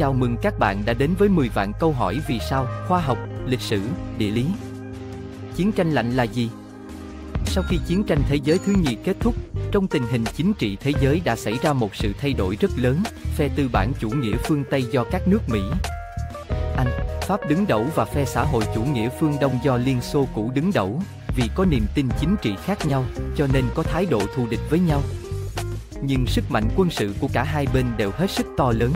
Chào mừng các bạn đã đến với 10 vạn câu hỏi vì sao, khoa học, lịch sử, địa lý. Chiến tranh lạnh là gì? Sau khi chiến tranh thế giới thứ nhì kết thúc, trong tình hình chính trị thế giới đã xảy ra một sự thay đổi rất lớn, phe tư bản chủ nghĩa phương Tây do các nước Mỹ, Anh, Pháp đứng đầu và phe xã hội chủ nghĩa phương Đông do Liên Xô cũ đứng đầu, vì có niềm tin chính trị khác nhau, cho nên có thái độ thù địch với nhau. Nhưng sức mạnh quân sự của cả hai bên đều hết sức to lớn.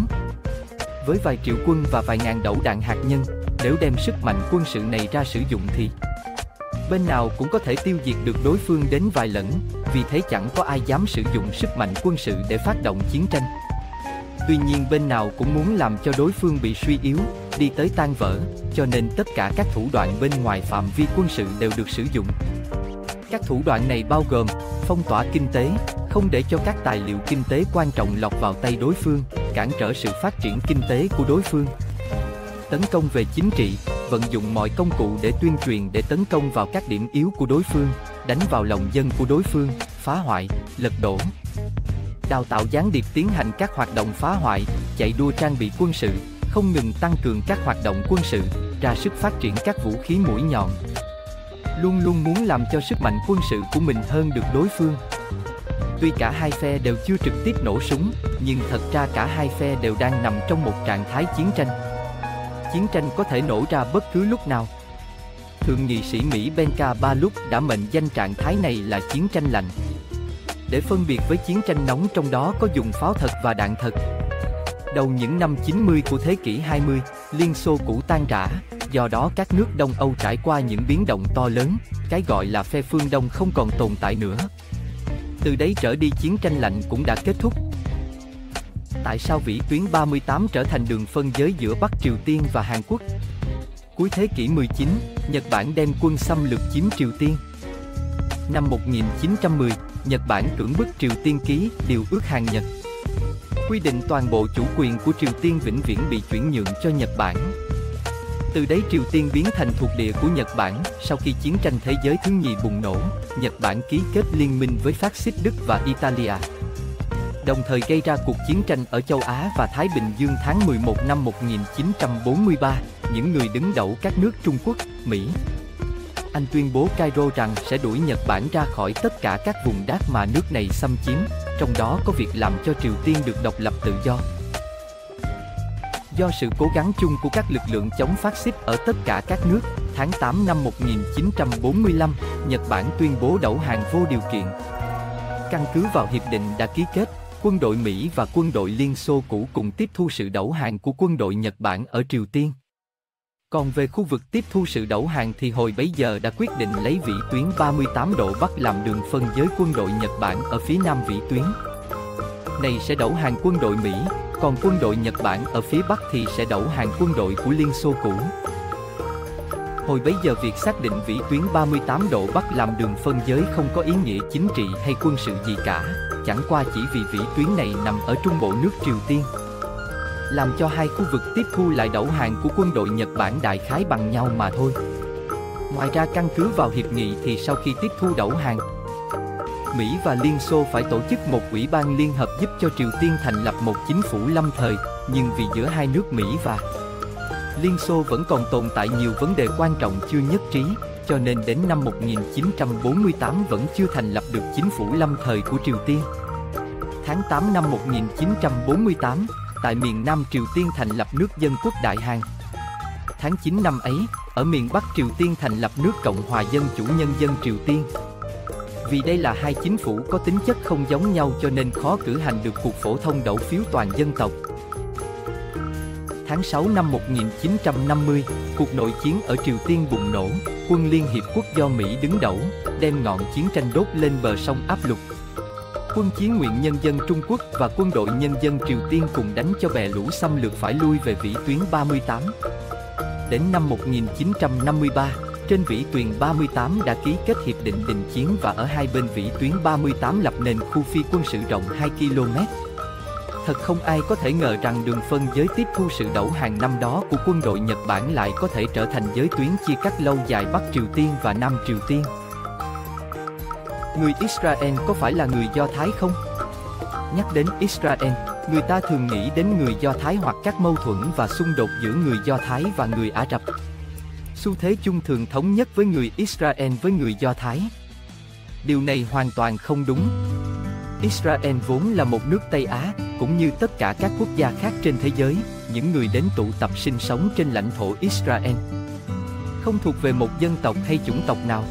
Với vài triệu quân và vài ngàn đẩu đạn hạt nhân, nếu đem sức mạnh quân sự này ra sử dụng thì bên nào cũng có thể tiêu diệt được đối phương đến vài lần, vì thế chẳng có ai dám sử dụng sức mạnh quân sự để phát động chiến tranh. Tuy nhiên bên nào cũng muốn làm cho đối phương bị suy yếu, đi tới tan vỡ, cho nên tất cả các thủ đoạn bên ngoài phạm vi quân sự đều được sử dụng. Các thủ đoạn này bao gồm phong tỏa kinh tế, không để cho các tài liệu kinh tế quan trọng lọt vào tay đối phương, cản trở sự phát triển kinh tế của đối phương. Tấn công về chính trị, vận dụng mọi công cụ để tuyên truyền để tấn công vào các điểm yếu của đối phương, đánh vào lòng dân của đối phương, phá hoại, lật đổ. Đào tạo gián điệp tiến hành các hoạt động phá hoại, chạy đua trang bị quân sự, không ngừng tăng cường các hoạt động quân sự, ra sức phát triển các vũ khí mũi nhọn. Luôn luôn muốn làm cho sức mạnh quân sự của mình hơn được đối phương. Tuy cả hai phe đều chưa trực tiếp nổ súng, nhưng thật ra cả hai phe đều đang nằm trong một trạng thái chiến tranh. Chiến tranh có thể nổ ra bất cứ lúc nào. Thượng nghị sĩ Mỹ Benka Baluk đã mệnh danh trạng thái này là chiến tranh lạnh. Để phân biệt với chiến tranh nóng trong đó có dùng pháo thật và đạn thật. Đầu những năm 90 của thế kỷ 20, Liên Xô cũ tan rã, do đó các nước Đông Âu trải qua những biến động to lớn, cái gọi là phe phương Đông không còn tồn tại nữa. Từ đấy trở đi chiến tranh lạnh cũng đã kết thúc. Tại sao vĩ tuyến 38 trở thành đường phân giới giữa Bắc Triều Tiên và Hàn Quốc? Cuối thế kỷ 19, Nhật Bản đem quân xâm lược chiếm Triều Tiên. Năm 1910, Nhật Bản cưỡng bức Triều Tiên ký điều ước Hàn Nhật. Quy định toàn bộ chủ quyền của Triều Tiên vĩnh viễn bị chuyển nhượng cho Nhật Bản. Từ đấy Triều Tiên biến thành thuộc địa của Nhật Bản, sau khi chiến tranh thế giới thứ nhì bùng nổ, Nhật Bản ký kết liên minh với phát xít Đức và Italia. Đồng thời gây ra cuộc chiến tranh ở châu Á và Thái Bình Dương tháng 11 năm 1943, những người đứng đầu các nước Trung Quốc, Mỹ. Anh tuyên bố Cairo rằng sẽ đuổi Nhật Bản ra khỏi tất cả các vùng đát mà nước này xâm chiếm, trong đó có việc làm cho Triều Tiên được độc lập tự do. Do sự cố gắng chung của các lực lượng chống phát xít ở tất cả các nước, tháng 8 năm 1945, Nhật Bản tuyên bố đẩu hàng vô điều kiện. Căn cứ vào hiệp định đã ký kết, quân đội Mỹ và quân đội Liên Xô cũ cùng tiếp thu sự đẩu hàng của quân đội Nhật Bản ở Triều Tiên. Còn về khu vực tiếp thu sự đẩu hàng thì hồi bấy giờ đã quyết định lấy vĩ tuyến 38 độ Bắc làm đường phân giới quân đội Nhật Bản ở phía nam vĩ tuyến. Này sẽ đẩu hàng quân đội Mỹ, còn quân đội Nhật Bản ở phía Bắc thì sẽ đẩu hàng quân đội của Liên Xô cũ. Hồi bấy giờ việc xác định vĩ tuyến 38 độ Bắc làm đường phân giới không có ý nghĩa chính trị hay quân sự gì cả, chẳng qua chỉ vì vĩ tuyến này nằm ở trung bộ nước Triều Tiên. Làm cho hai khu vực tiếp thu lại đẩu hàng của quân đội Nhật Bản đại khái bằng nhau mà thôi. Ngoài ra căn cứ vào hiệp nghị thì sau khi tiếp thu đẩu hàng, Mỹ và Liên Xô phải tổ chức một ủy ban liên hợp giúp cho Triều Tiên thành lập một chính phủ lâm thời, nhưng vì giữa hai nước Mỹ và Liên Xô vẫn còn tồn tại nhiều vấn đề quan trọng chưa nhất trí, cho nên đến năm 1948 vẫn chưa thành lập được chính phủ lâm thời của Triều Tiên. Tháng 8 năm 1948, tại miền Nam Triều Tiên thành lập nước Dân Quốc Đại Hàn. Tháng 9 năm ấy, ở miền Bắc Triều Tiên thành lập nước Cộng hòa Dân Chủ Nhân dân Triều Tiên. Vì đây là hai chính phủ có tính chất không giống nhau cho nên khó cử hành được cuộc phổ thông đậu phiếu toàn dân tộc. Tháng 6 năm 1950, cuộc nội chiến ở Triều Tiên bùng nổ, quân Liên Hiệp Quốc do Mỹ đứng đầu, đem ngọn chiến tranh đốt lên bờ sông áp lục. Quân chiến nguyện nhân dân Trung Quốc và quân đội nhân dân Triều Tiên cùng đánh cho bè lũ xâm lược phải lui về vĩ tuyến 38. Đến năm 1953, trên vĩ tuyền 38 đã ký kết hiệp định đình chiến và ở hai bên vĩ tuyến 38 lập nền khu phi quân sự rộng 2 km. Thật không ai có thể ngờ rằng đường phân giới tiếp thu sự đẩu hàng năm đó của quân đội Nhật Bản lại có thể trở thành giới tuyến chia cắt lâu dài Bắc Triều Tiên và Nam Triều Tiên. Người Israel có phải là người Do Thái không? Nhắc đến Israel, Người ta thường nghĩ đến người Do Thái hoặc các mâu thuẫn và xung đột giữa người Do Thái và người Ả Rập. Xu thế chung thường thống nhất với người Israel với người Do Thái. Điều này hoàn toàn không đúng. Israel vốn là một nước Tây Á, cũng như tất cả các quốc gia khác trên thế giới, những người đến tụ tập sinh sống trên lãnh thổ Israel. Không thuộc về một dân tộc hay chủng tộc nào.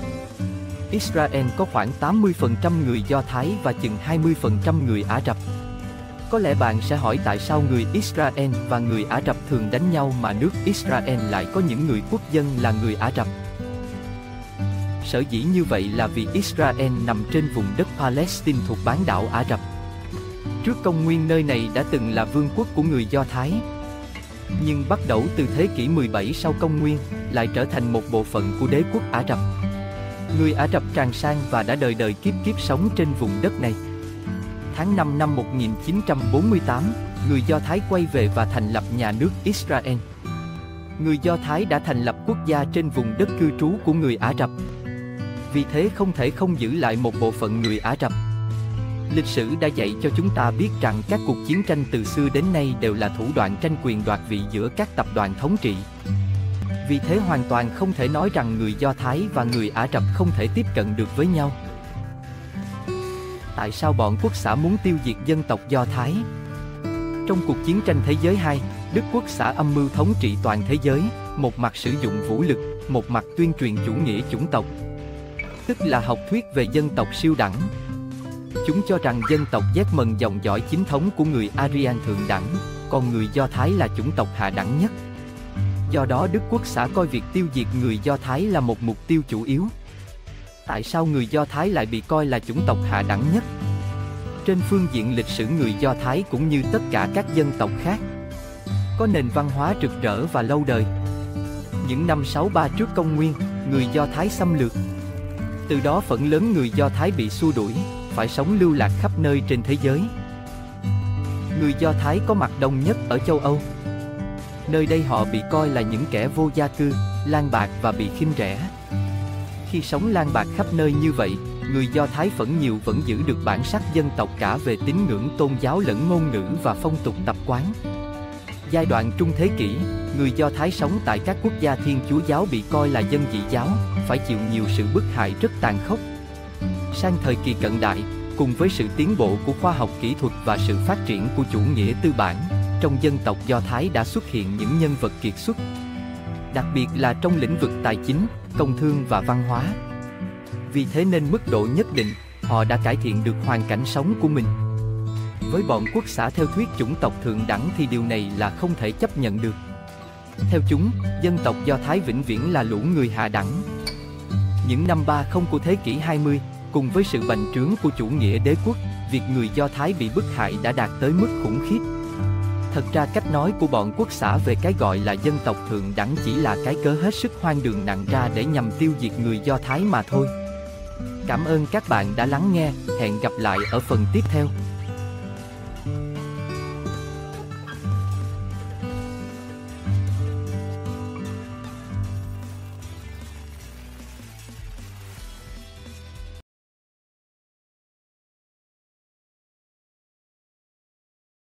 Israel có khoảng 80% người Do Thái và chừng 20% người Ả Rập. Có lẽ bạn sẽ hỏi tại sao người Israel và người Ả Rập thường đánh nhau mà nước Israel lại có những người quốc dân là người Ả Rập. Sở dĩ như vậy là vì Israel nằm trên vùng đất Palestine thuộc bán đảo Ả Rập. Trước công nguyên nơi này đã từng là vương quốc của người Do Thái. Nhưng bắt đầu từ thế kỷ 17 sau công nguyên, lại trở thành một bộ phận của đế quốc Ả Rập. Người Ả Rập tràn sang và đã đời đời kiếp kiếp sống trên vùng đất này. Tháng 5 năm 1948, người Do Thái quay về và thành lập nhà nước Israel. Người Do Thái đã thành lập quốc gia trên vùng đất cư trú của người Ả Rập. Vì thế không thể không giữ lại một bộ phận người Ả Rập. Lịch sử đã dạy cho chúng ta biết rằng các cuộc chiến tranh từ xưa đến nay đều là thủ đoạn tranh quyền đoạt vị giữa các tập đoàn thống trị. Vì thế hoàn toàn không thể nói rằng người Do Thái và người Ả Rập không thể tiếp cận được với nhau. Tại sao bọn quốc xã muốn tiêu diệt dân tộc Do Thái? Trong cuộc chiến tranh thế giới 2, Đức quốc xã âm mưu thống trị toàn thế giới, một mặt sử dụng vũ lực, một mặt tuyên truyền chủ nghĩa chủng tộc. Tức là học thuyết về dân tộc siêu đẳng. Chúng cho rằng dân tộc mần dòng dõi chính thống của người Aryan thượng đẳng, còn người Do Thái là chủng tộc hạ đẳng nhất. Do đó Đức Quốc xã coi việc tiêu diệt người Do Thái là một mục tiêu chủ yếu. Tại sao người Do Thái lại bị coi là chủng tộc hạ đẳng nhất? Trên phương diện lịch sử người Do Thái cũng như tất cả các dân tộc khác, có nền văn hóa rực rỡ và lâu đời. Những năm 63 trước công nguyên, người Do Thái xâm lược. Từ đó phần lớn người Do Thái bị xua đuổi, phải sống lưu lạc khắp nơi trên thế giới. Người Do Thái có mặt đông nhất ở châu Âu. Nơi đây họ bị coi là những kẻ vô gia cư, lang bạc và bị khinh rẻ. Khi sống lang bạc khắp nơi như vậy, người Do Thái phẫn nhiều vẫn giữ được bản sắc dân tộc cả về tín ngưỡng tôn giáo lẫn ngôn ngữ và phong tục tập quán. Giai đoạn trung thế kỷ, người Do Thái sống tại các quốc gia Thiên Chúa giáo bị coi là dân dị giáo, phải chịu nhiều sự bức hại rất tàn khốc. Sang thời kỳ cận đại, cùng với sự tiến bộ của khoa học kỹ thuật và sự phát triển của chủ nghĩa tư bản, trong dân tộc Do Thái đã xuất hiện những nhân vật kiệt xuất. Đặc biệt là trong lĩnh vực tài chính, công thương và văn hóa. Vì thế nên mức độ nhất định, họ đã cải thiện được hoàn cảnh sống của mình. Với bọn quốc xã theo thuyết chủng tộc thượng đẳng thì điều này là không thể chấp nhận được. Theo chúng, dân tộc Do Thái vĩnh viễn là lũ người hạ đẳng. Những năm 30 của thế kỷ 20, cùng với sự bành trướng của chủ nghĩa đế quốc, việc người Do Thái bị bức hại đã đạt tới mức khủng khiếp. Thật ra cách nói của bọn quốc xã về cái gọi là dân tộc thượng đẳng chỉ là cái cớ hết sức hoang đường nặng ra để nhằm tiêu diệt người Do Thái mà thôi. Cảm ơn các bạn đã lắng nghe, hẹn gặp lại ở phần tiếp theo.